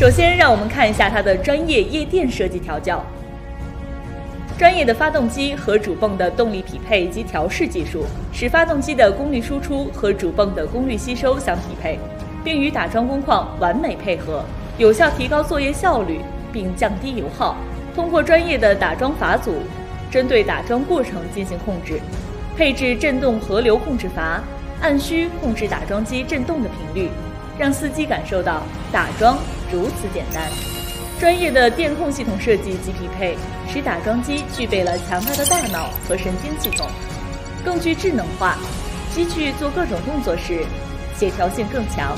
首先，让我们看一下它的专业夜电设计调教。专业的发动机和主泵的动力匹配及调试技术，使发动机的功率输出和主泵的功率吸收相匹配，并与打桩工况完美配合，有效提高作业效率并降低油耗。通过专业的打桩阀组，针对打桩过程进行控制，配置振动河流控制阀，按需控制打桩机振动的频率，让司机感受到打桩如此简单。专业的电控系统设计及匹配，使打桩机具备了强大的大脑和神经系统，更具智能化。机具做各种动作时，协调性更强，